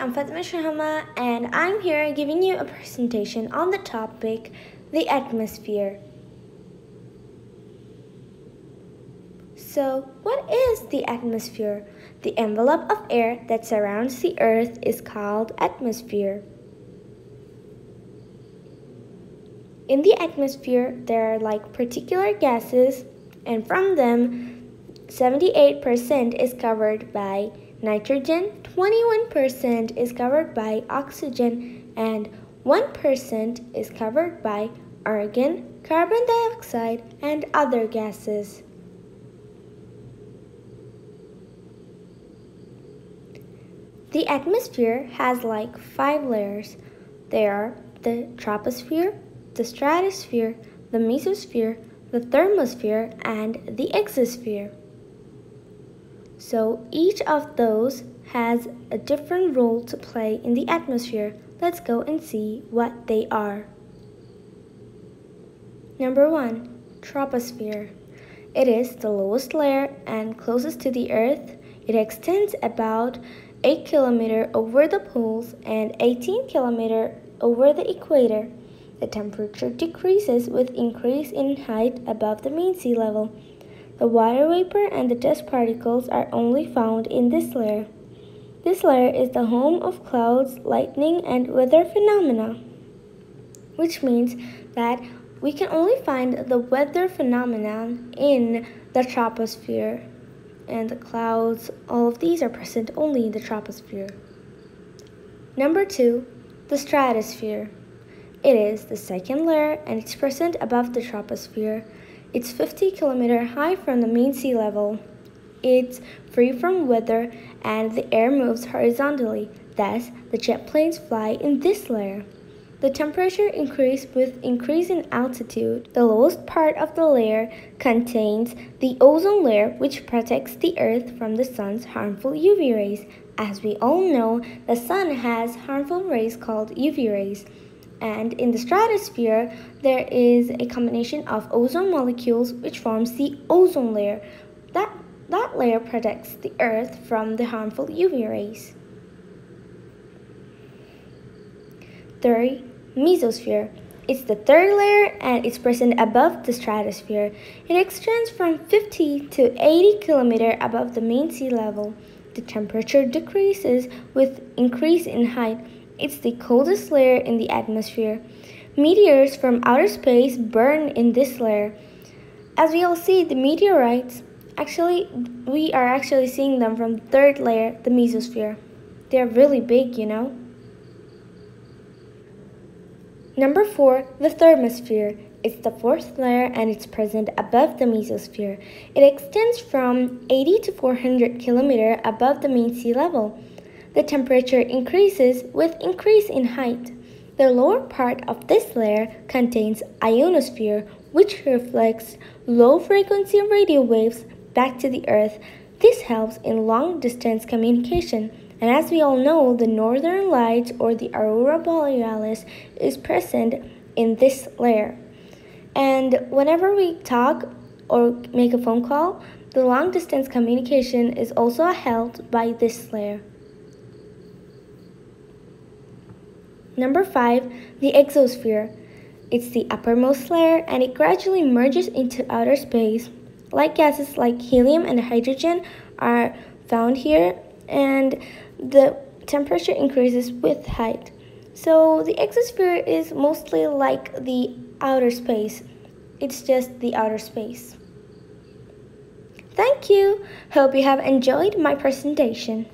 I'm Fatima Shahama and I'm here giving you a presentation on the topic the atmosphere. So, what is the atmosphere? The envelope of air that surrounds the earth is called atmosphere. In the atmosphere, there are like particular gases, and from them, 78% is covered by nitrogen, 21% is covered by oxygen, and 1% is covered by argon, carbon dioxide, and other gases. The atmosphere has like five layers. They are the troposphere, the stratosphere, the mesosphere, the thermosphere, and the exosphere. So each of those has a different role to play in the atmosphere. Let's go and see what they are. Number one, troposphere. It is the lowest layer and closest to the earth. It extends about 8 km over the poles and 18 km over the equator. The temperature decreases with increase in height above the mean sea level. The water vapor and the dust particles are only found in this layer. This layer is the home of clouds, lightning, and weather phenomena, which means that we can only find the weather phenomenon in the troposphere. And the clouds, all of these are present only in the troposphere. Number two, the stratosphere. It is the second layer and it's present above the troposphere. It's 50 km high from the mean sea level. It's free from weather and the air moves horizontally. Thus, the jet planes fly in this layer. The temperature increases with increase in altitude. The lowest part of the layer contains the ozone layer which protects the earth from the sun's harmful UV rays. As we all know, the sun has harmful rays called UV rays and in the stratosphere there is a combination of ozone molecules which forms the ozone layer. That, that layer protects the earth from the harmful UV rays. Third, mesosphere. It's the third layer and it's present above the stratosphere. It extends from 50 to 80 km above the mean sea level. The temperature decreases with increase in height it's the coldest layer in the atmosphere. Meteors from outer space burn in this layer. As we all see, the meteorites, actually, we are actually seeing them from the third layer, the mesosphere. They're really big, you know. Number four, the thermosphere. It's the fourth layer and it's present above the mesosphere. It extends from 80 to 400 kilometer above the mean sea level. The temperature increases with increase in height. The lower part of this layer contains ionosphere, which reflects low-frequency radio waves back to the Earth. This helps in long-distance communication. And as we all know, the northern lights or the aurora borealis is present in this layer. And whenever we talk or make a phone call, the long distance communication is also held by this layer. Number 5. The exosphere. It's the uppermost layer and it gradually merges into outer space. Light gases like helium and hydrogen are found here and the temperature increases with height. So the exosphere is mostly like the outer space. It's just the outer space. Thank you. Hope you have enjoyed my presentation.